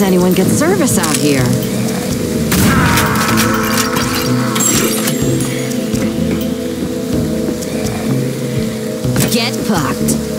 does anyone get service out here? Get fucked.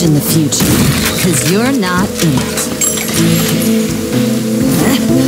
Imagine the future, because you're not in it.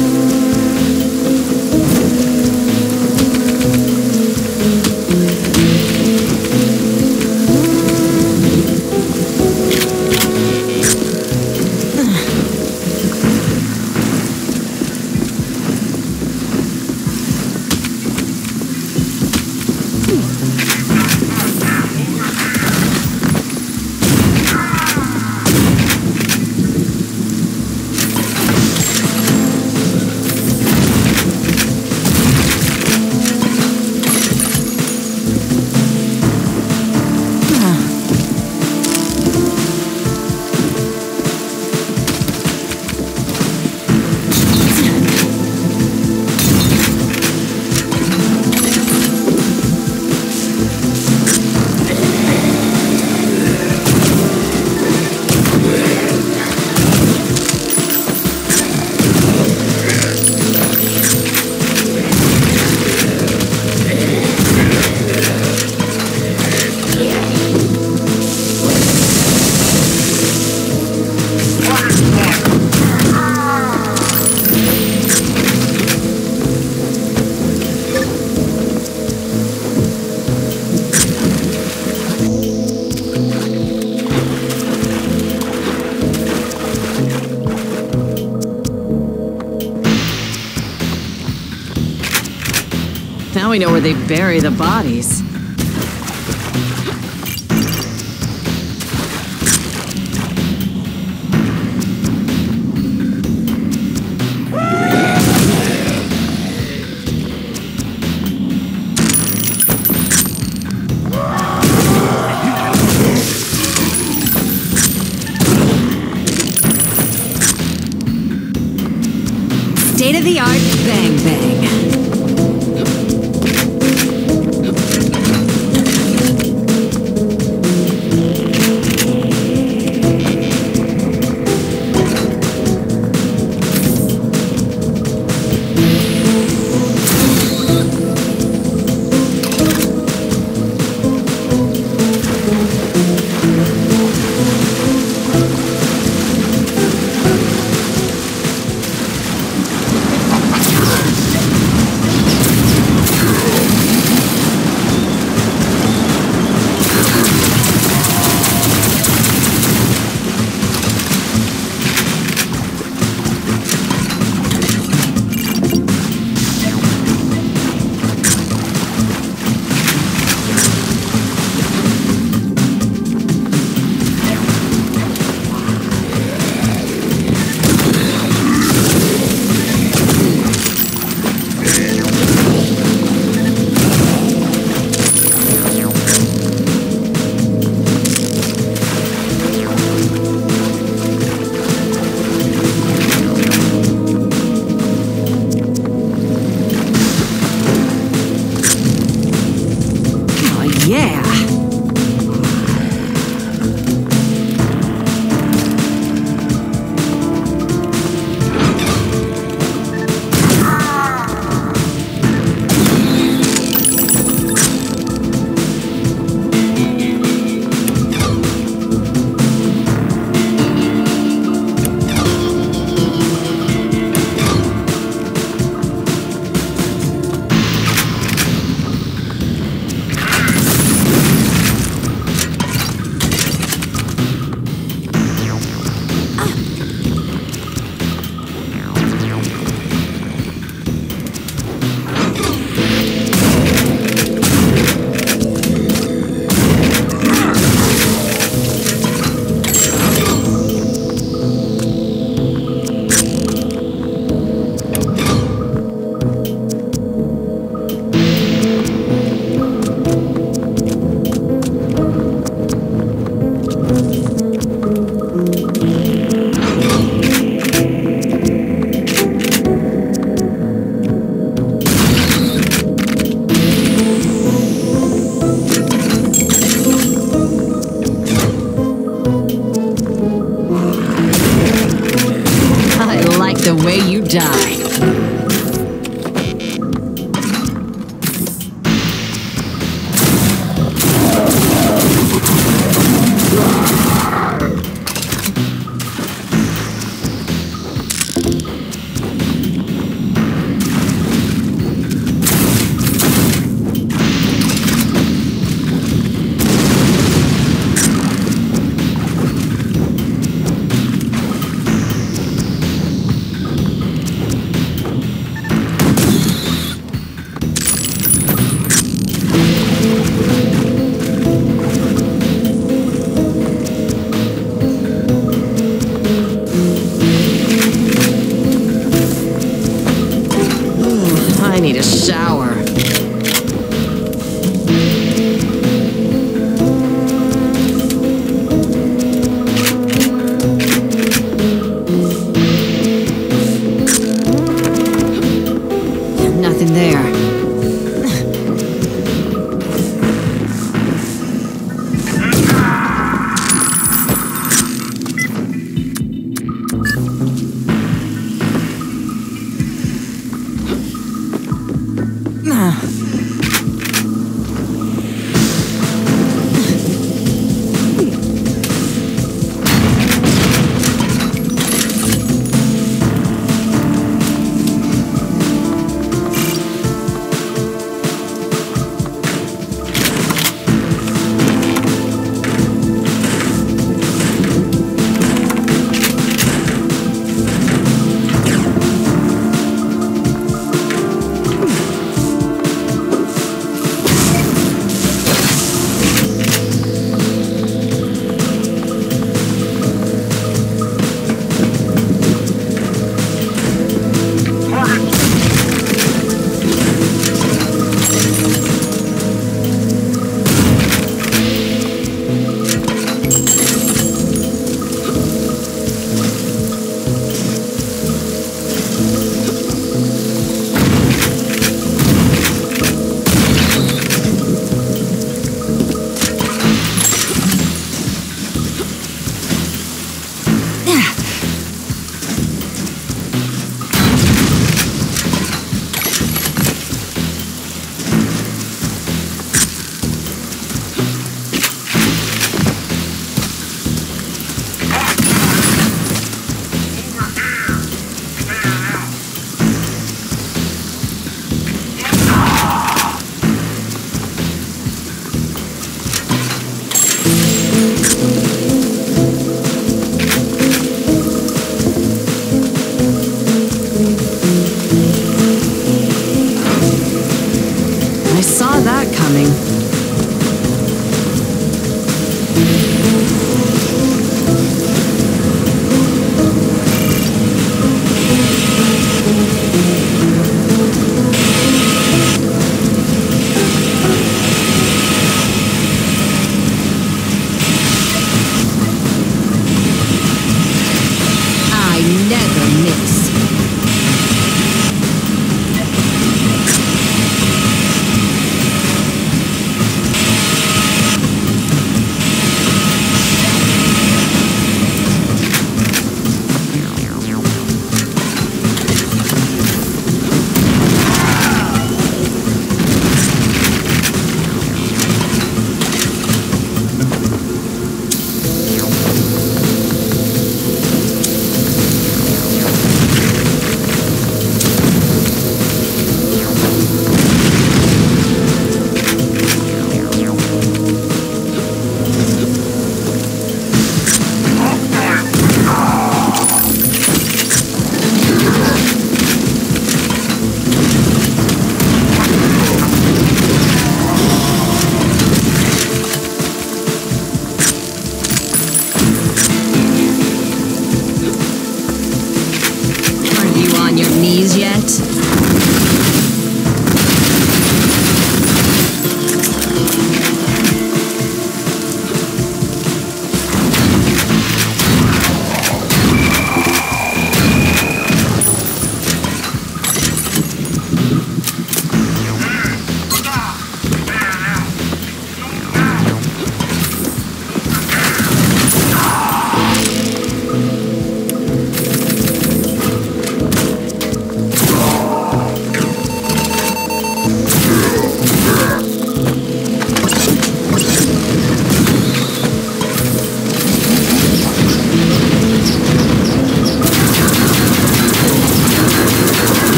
know where they bury the bodies.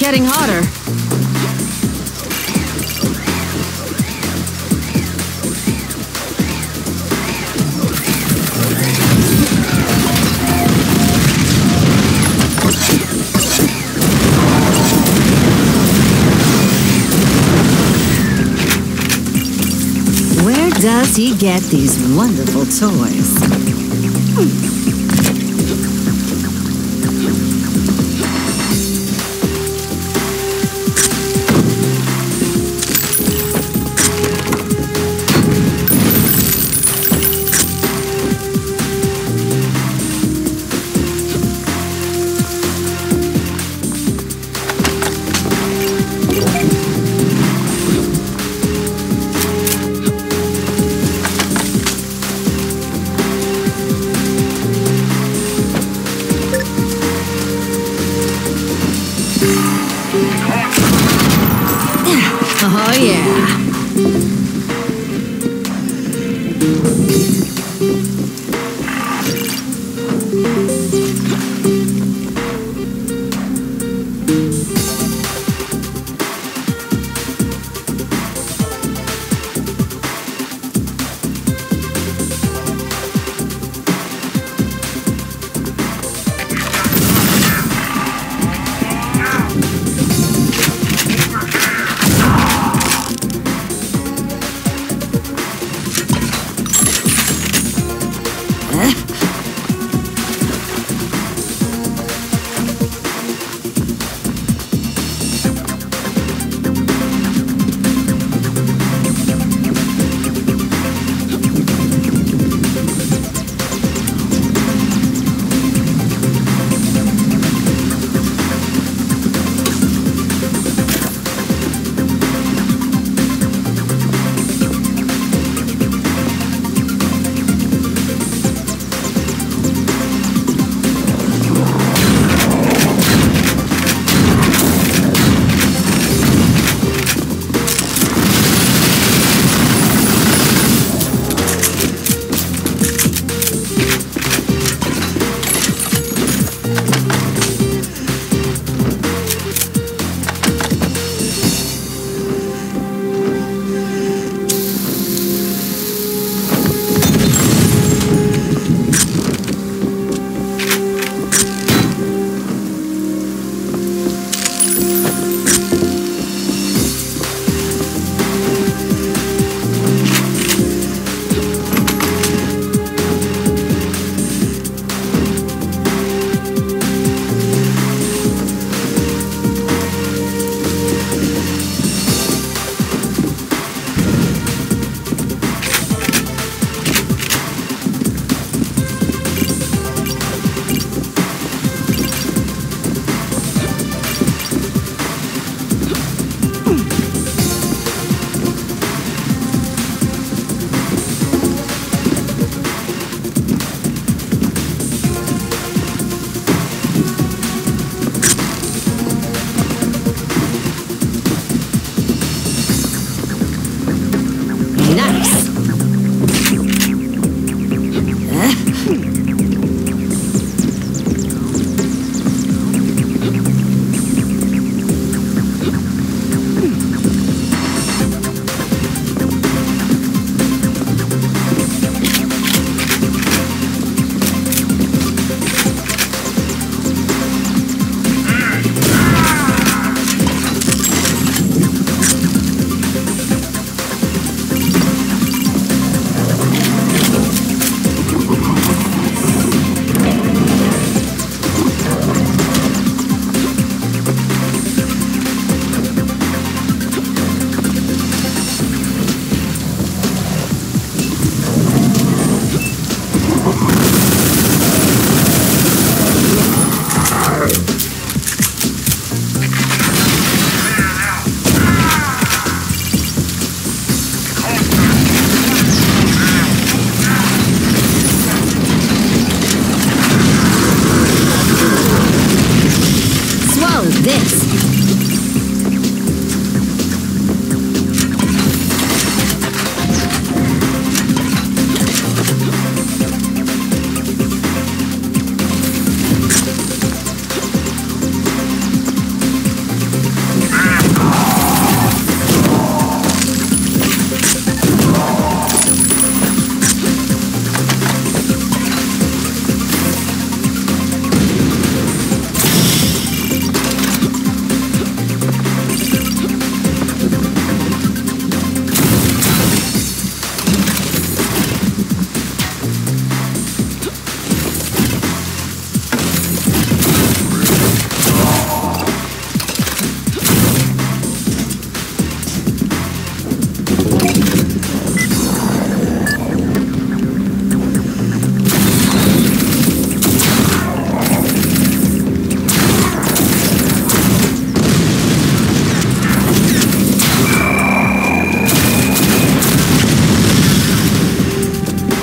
Getting hotter. Where does he get these wonderful toys? there.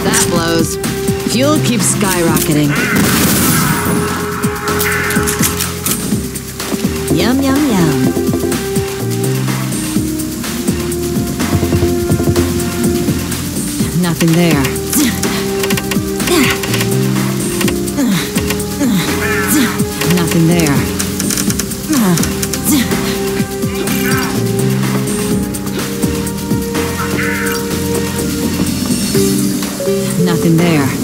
That blows. Fuel keeps skyrocketing. Yum, yum, yum. Nothing there. Nothing there. Nothing there.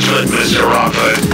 Judgment, Mr. Rockford.